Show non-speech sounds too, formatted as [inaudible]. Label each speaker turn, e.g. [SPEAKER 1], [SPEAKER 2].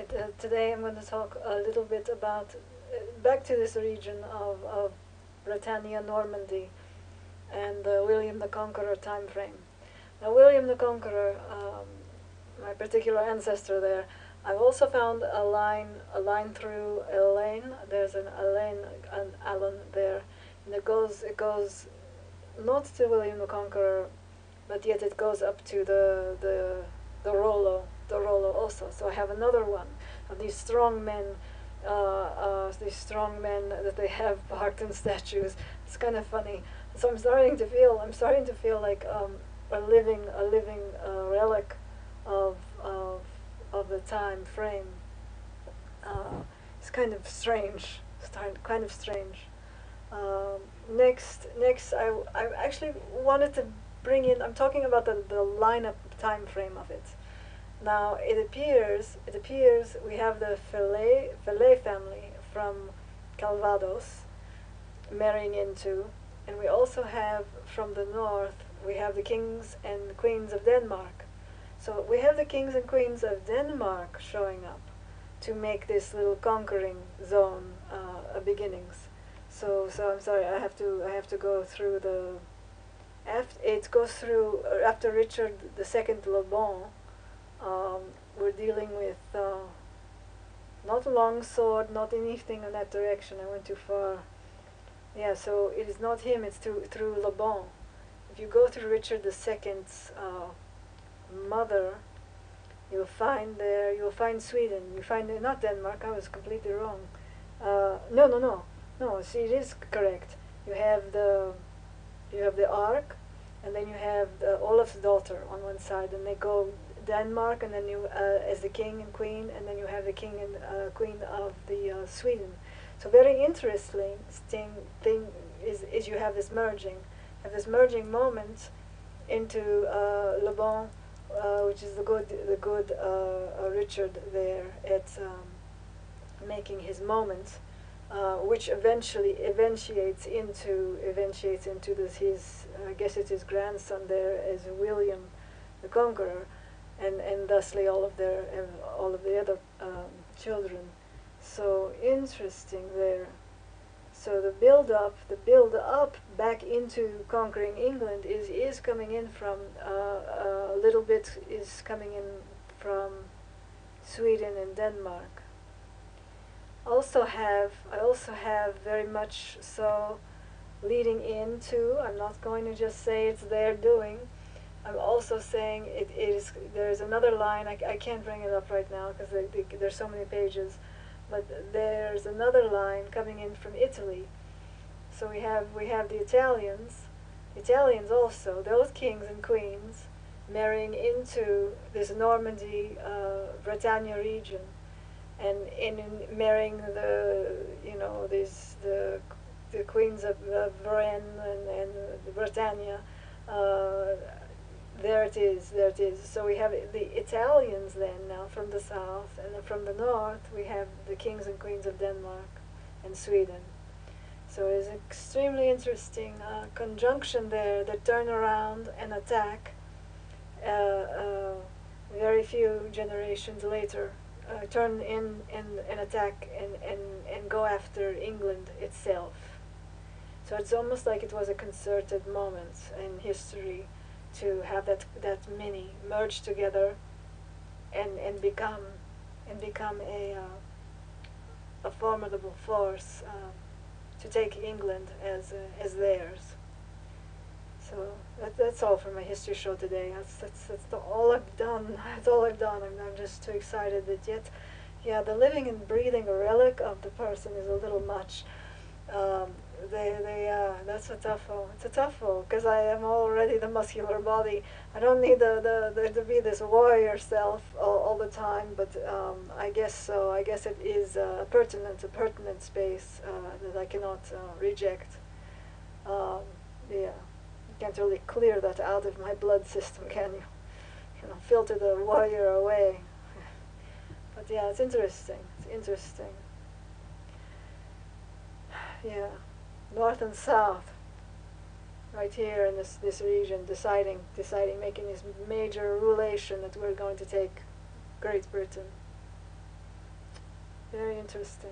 [SPEAKER 1] right. Uh, today I'm going to talk a little bit about uh, back to this region of, of Britannia, Normandy, and uh, William the Conqueror time frame. Now, William the Conqueror, um, my particular ancestor there, I've also found a line, a line through Elaine. There's an Elaine, an Allen there, and it goes, it goes not to William the Conqueror, but yet it goes up to the the the Rollo, the Rollo also. So I have another one of these strong men, uh, uh, these strong men that they have [laughs] parked in statues. It's kind of funny. So I'm starting to feel, I'm starting to feel like um, a living, a living uh, relic of of of the time frame. Uh, it's kind of strange. It's kind of strange. Um, next, next, I, I actually wanted to bring in. I'm talking about the, the lineup time frame of it. Now it appears, it appears we have the Fillet, Fillet family from Calvados marrying into, and we also have from the north we have the kings and queens of Denmark. So we have the kings and queens of Denmark showing up to make this little conquering zone uh, beginnings. So, so I'm sorry. I have to. I have to go through the. After it goes through uh, after Richard the Second Le Bon. Um, we're dealing with uh, not a long sword, not anything in that direction. I went too far. Yeah, so it is not him. It's through through Le Bon. If you go through Richard II's uh, mother, you'll find there. You'll find Sweden. You find not Denmark. I was completely wrong. Uh, no, no, no. No, see, it is correct. You have the you have the ark, and then you have the Olaf's daughter on one side, and they go Denmark, and then you uh, as the king and queen, and then you have the king and uh, queen of the uh, Sweden. So very interesting thing, thing is is you have this merging, have this merging moment into uh, Le Bon, uh, which is the good the good Richard there at um, making his moment uh, which eventually eventuates into eventuates into this his I guess it's his grandson there as William the Conqueror, and and thusly all of their uh, all of the other um, children. So interesting there. So the build up, the build up back into conquering England is is coming in from uh, a little bit is coming in from Sweden and Denmark also have I also have very much so leading into I'm not going to just say it's their doing I'm also saying it is there's another line I, I can't bring it up right now because there's so many pages but there's another line coming in from Italy so we have we have the Italians Italians also those kings and queens marrying into this Normandy uh, Bretagne region and in marrying the you know these the the queens of, of Varennes and, and Britannia. Uh, there it is, there it is. So we have the Italians then now from the south, and then from the north we have the kings and queens of Denmark and Sweden. So it's an extremely interesting uh, conjunction there, the turnaround and attack uh, uh, very few generations later uh, turn in and, and attack and, and, and go after England itself. So it's almost like it was a concerted moment in history to have that, that many merge together and, and become and become a, uh, a formidable force uh, to take England as, uh, as theirs. So that, that's all for my history show today. That's, that's, that's the, all I've done. [laughs] That's all I've done. I'm, I'm just too excited that yet, yeah, the living and breathing relic of the person is a little much. Um, they, they, uh, that's a tough one. It's a tough one because I am already the muscular body. I don't need the, the, the to be this warrior self all, all the time, but um, I guess so. I guess it is a pertinent, a pertinent space uh, that I cannot uh, reject. Um, yeah you can't really clear that out of my blood system, can you? You know, filter the warrior away. [laughs] but yeah, it's interesting. It's interesting. Yeah, north and south, right here in this this region, deciding, deciding, making this major relation that we're going to take Great Britain. Very interesting.